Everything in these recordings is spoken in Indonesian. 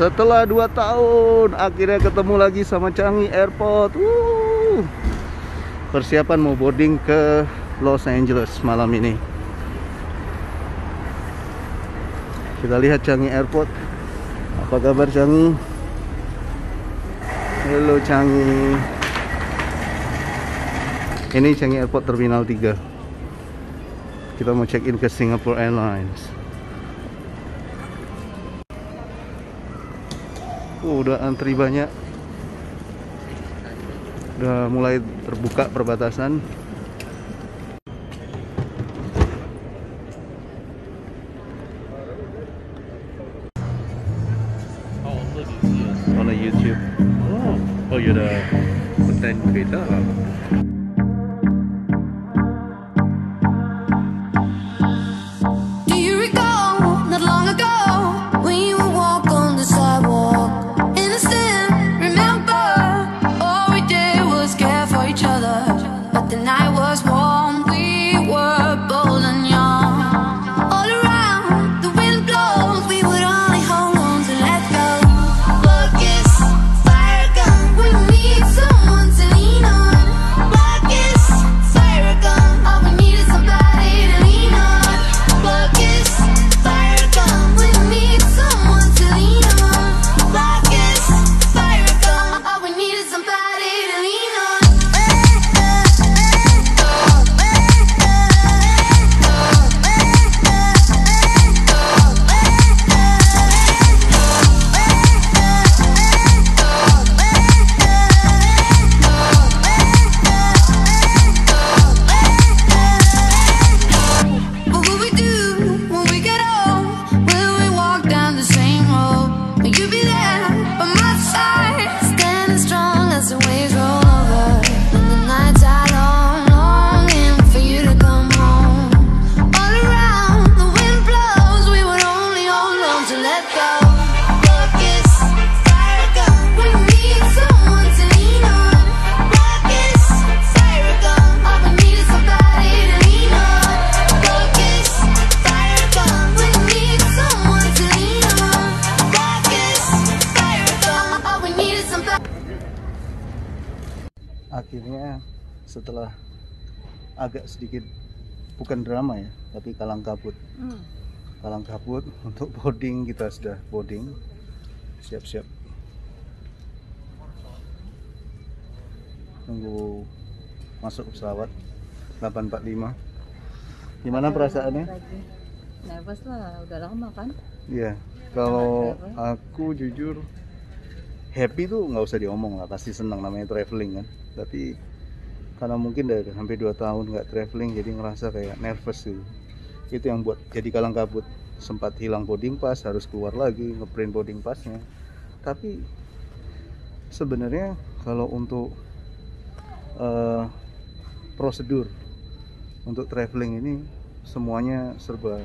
Setelah 2 tahun akhirnya ketemu lagi sama Changi Airport. Wuh. Persiapan mau boarding ke Los Angeles malam ini. Kita lihat Changi Airport. Apa kabar Changi? Halo Changi. Ini Changi Airport Terminal 3. Kita mau check in ke Singapore Airlines. Oh, udah antri banyak. Udah mulai terbuka perbatasan. On a YouTube. Oh, oh you're the content creator. Akhirnya setelah agak sedikit bukan drama ya, tapi kalang kabut. Kalang kabut untuk boarding kita sudah boarding. Siap-siap. Tunggu masuk pesawat 845. Gimana perasaannya? lagi nervous lah udah lama kan Iya, kalau aku jujur happy tuh nggak usah diomong lah, pasti senang namanya traveling kan. Tapi karena mungkin dari hampir 2 tahun nggak traveling jadi ngerasa kayak nervous gitu. Itu yang buat jadi kalang kabut. Sempat hilang boarding pass, harus keluar lagi ngeprint boarding passnya. Tapi sebenarnya kalau untuk eh, prosedur untuk traveling ini semuanya serba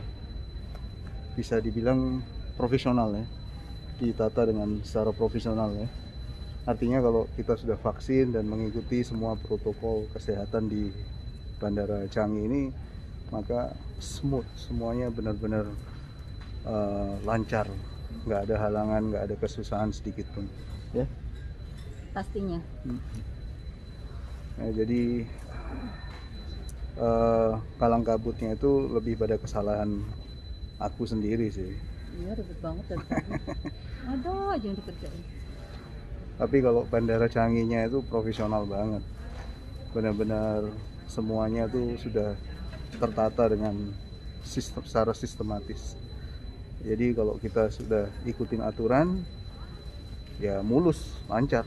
bisa dibilang profesional ya ditata dengan secara profesional ya. Artinya kalau kita sudah vaksin dan mengikuti semua protokol kesehatan di Bandara Changi ini maka smooth semuanya benar-benar eh, lancar. Nggak ada halangan nggak ada kesusahan sedikit pun ya. Pastinya. Nah, jadi eh, kalang kabutnya itu lebih pada kesalahan aku sendiri sih iya ribet banget dari tadi. Ada aja yang dikerjain. Tapi kalau bandara Canggihnya itu profesional banget. Benar-benar semuanya tuh sudah tertata dengan sistem secara sistematis. Jadi kalau kita sudah ikutin aturan ya mulus lancar.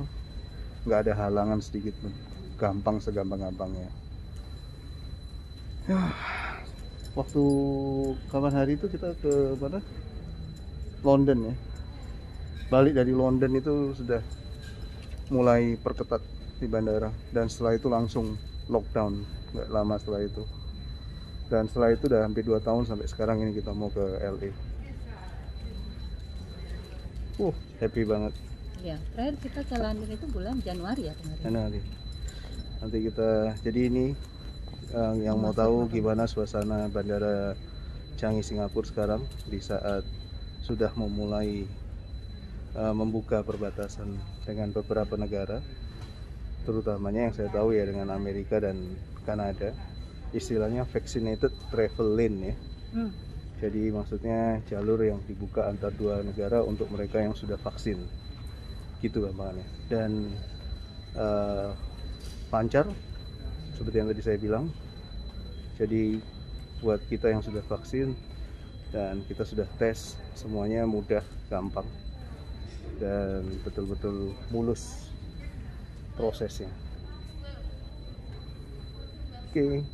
Nggak ada halangan sedikit pun. Gampang segampang-gampangnya. Ya, waktu kapan hari itu kita ke mana London ya. Balik dari London itu sudah mulai perketat di bandara. Dan setelah itu langsung lockdown nggak lama setelah itu. Dan setelah itu udah hampir 2 tahun sampai sekarang ini kita mau ke LA uh happy banget. Ya terakhir kita London itu bulan Januari ya kemarin. Januari. Nanti kita jadi ini eh, yang mau tahu gimana suasana bandara Changi Singapura sekarang di saat sudah memulai eh, membuka perbatasan dengan beberapa negara, terutamanya yang saya tahu ya dengan Amerika dan Kanada, istilahnya vaccinated travel lane ya. Hmm. Jadi maksudnya jalur yang dibuka antar dua negara untuk mereka yang sudah vaksin, gitu gampangannya. Dan eh, lancar, seperti yang tadi saya bilang. Jadi buat kita yang sudah vaksin dan kita sudah tes, semuanya mudah, gampang, dan betul-betul mulus prosesnya. Oke,